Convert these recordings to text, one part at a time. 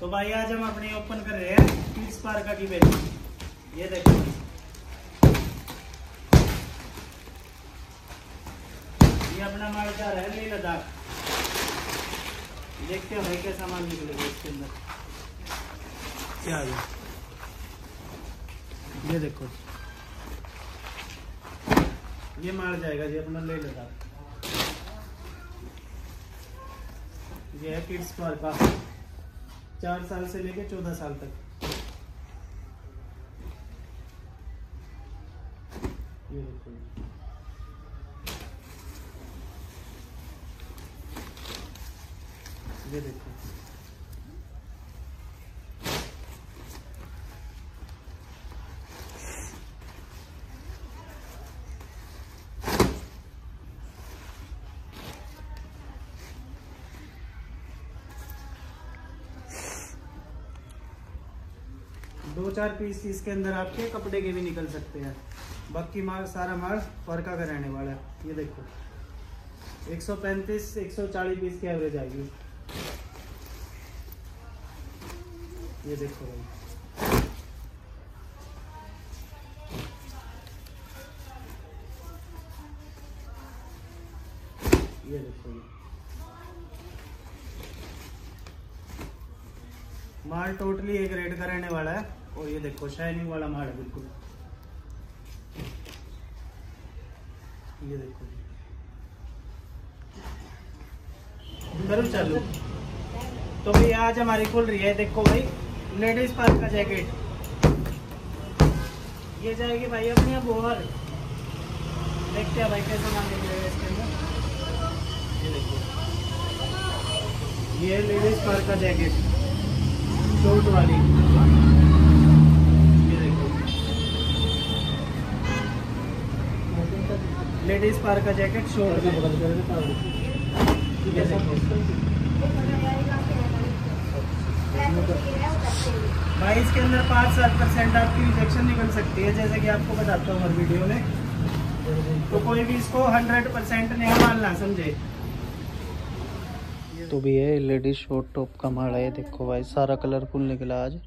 तो भाई आज हम अपने ओपन कर रहे हैं पीस पार्का की बेल ये देखो। ये अपना माल जा रहा है लेह लद्दाख। देखते हो भाई क्या सामान निकलेगा इसके अंदर। क्या है ये देखो। ये माल जाएगा जी अपना ले लद्दाख ये है किड्स पार्क का। चार साल से लेके चौदह साल तक। ये देखो। ये देखो। दो चार पीस इसके अंदर आपके कपड़े के भी निकल सकते हैं। बाकी माल, सारा माल फरका का रहने वाला है। ये देखो। 135 140 पीस की एवरेज आएगी। ये देखो भाई। ये देखो। माल टोटली एक रेड का रहने वाला है, और ये देखो शाइनिंग वाला माल है, बिल्कुल। ये देखो। करूँ चालू? तो भाई, आज हमारी खुल रही है, देखो भाई लेडीज़ पार्क का जैकेट ये जाएगी भाई अपनी अब ओवर देखते हैं भाई, कैसे मान निकलेगा इसके अंदर। ये देखो। ये लेडीज़ पार्क का जैकेट देखो। लेडीज़ पार्क का जैकेट देखो। भाई, इसके अंदर पाँच सात परसेंट आपकी रिजेक्शन निकल सकती है, जैसे कि आपको बताता हूँ हर वीडियो में। तो कोई भी इसको हंड्रेड परसेंट नहीं मानना, समझे? तो भी है लेडीज़ शॉर्ट टॉप का माल है, देखो भाई, सारा कलरफुल निकला आज।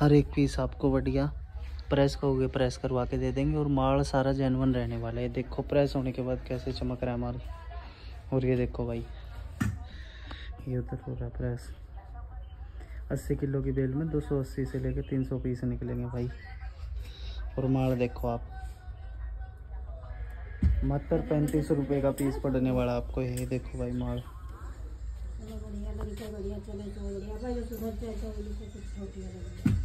हर एक पीस आपको बढ़िया प्रेस कहोगे प्रेस करवा के दे देंगे और माल सारा जेनवन रहने वाला है। देखो प्रेस होने के बाद कैसे चमक रहा है माल। और ये देखो भाई, ये उधर हो रहा प्रेस अस्सी किलो की बेल में 280 से लेकर 300 पीस निकलेंगे भाई। और माल देखो आप मात्र पैंतीस रुपये का पीस पड़ने वाला आपको ये देखो भाई माल। बढ़िया बढ़िया बढ़िया